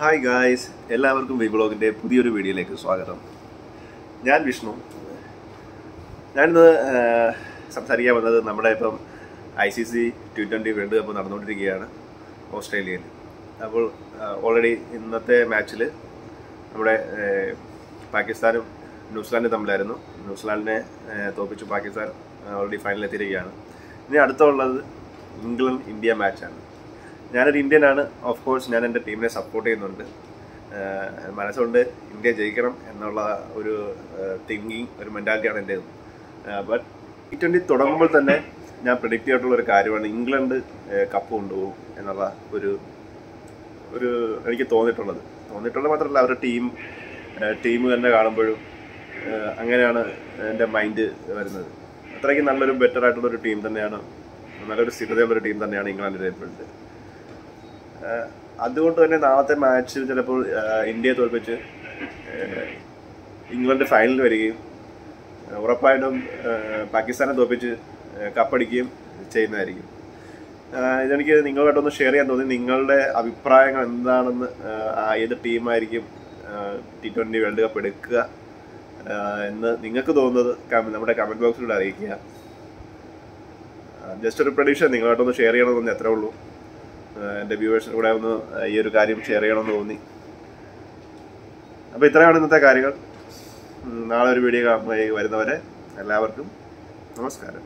Hi guys എല്ലാവർക്കും വിബ്ലോഗിന്റെ പുതിയൊരു വീഡിയോയിലേക്ക് സ്വാഗതം. ഞാൻ വിഷ്ണു. ഞാനിന്ന് സംസാരിക്കാൻ വന്നത് നമ്മുടെ ഇപ്പം I C C T twenty world cup നടന്നുകൊണ്ടിരിക്കുകയാണ് ഓസ്ട്രേലിയയിൽ. അപ്പോൾ ഓൾറെഡി ഇന്നത്തെ മാച്ചിൽ നമ്മുടെ പാകിസ്ഥാനും ന്യൂസിലാൻഡും തമ്മിലായിരുന്നു. ന്യൂസിലാൻഡിനെ ആഹ്, തോൽപ്പിച്ചു പാകിസ്ഥാൻ ഓൾറെഡി ഫൈനലിൽ എത്തിയിരിക്കുകയാണ്. ഇനി അടുത്തുള്ളത് ഇംഗ്ലണ്ട് ഇന്ത്യ മാച്ചാണ് ഞാനൊരു ഇന്ത്യൻ ആണ് ഓഫ് കോഴ്സ് ഞാൻ എന്റെ ടീമിനെ സപ്പോർട്ട് ചെയ്യുന്നുണ്ട്. മനസ്സുകൊണ്ട് ഇന്ത്യ ജയിക്കണം എന്നുള്ള ഒരു തിങ്കിങ് ഒരു മെന്റാലിറ്റിയാണ് എന്റെ ബട്ട് ടി ട്വന്റി തുടങ്ങുമ്പോൾ തന്നെ ഞാൻ പ്രിഡിക്റ്റ് ചെയ്തിട്ടുള്ള ഒരു കാര്യമാണ് ഇംഗ്ലണ്ട് കപ്പ് കൊണ്ടുപോകും എന്നുള്ള ഒരു ഒരു എനിക്ക് തോന്നിയിട്ടുള്ളത്. തോന്നിയിട്ടുള്ളത് മാത്രമല്ല അവരുടെ ടീം ടീം തന്നെ കാണുമ്പോഴും അങ്ങനെയാണ് എന്റെ മൈൻഡ് വരുന്നത്. അത്രയ്ക്ക് നല്ലൊരു ബെറ്റർ ആയിട്ടുള്ള ഒരു ടീം തന്നെയാണ് നല്ലൊരു സ്ഥിരതയുള്ള ഒരു ടീം തന്നെയാണ് ഇംഗ്ലണ്ടിന്റെ ഇപ്പോഴത്തെ അതുകൊണ്ട് തന്നെ നാളത്തെ മാച്ച് ചിലപ്പോൾ ഇന്ത്യയെ തോൽപ്പിച്ച് ഇംഗ്ലണ്ട് ഫൈനലിൽ വരികയും ഉറപ്പായിട്ടും പാകിസ്ഥാനെ തോൽപ്പിച്ച് കപ്പടിക്കുകയും ചെയ്യുന്നതായിരിക്കും. ഇതെനിക്ക് നിങ്ങളുമായിട്ടൊന്ന് ഷെയർ ചെയ്യാൻ തോന്നി. നിങ്ങളുടെ അഭിപ്രായങ്ങൾ എന്താണെന്ന് ഏത് ടീമായിരിക്കും ടി ട്വന്റി വേൾഡ് കപ്പ് എടുക്കുക എന്ന് നിങ്ങൾക്ക് തോന്നുന്നത് നമ്മുടെ കമന്റ് ബോക്സിലൂടെ അറിയിക്കുക. ജസ്റ്റ് ഒരു പ്രഡിക്ഷൻ നിങ്ങളുമായിട്ടൊന്ന് ഷെയർ ചെയ്യണമെന്ന് എത്രേ ഉള്ളൂ. എന്റെ വ്യൂവേഴ്സിന് കൂടെ ഒന്ന് ഈ ഒരു കാര്യം ഷെയർ ചെയ്യണമെന്ന് തോന്നി. അപ്പോൾ ഇത്രയാണ് ഇന്നത്തെ കാര്യങ്ങൾ. നാളെ ഒരു വീഡിയോ വരുന്നവരെ എല്ലാവർക്കും നമസ്കാരം.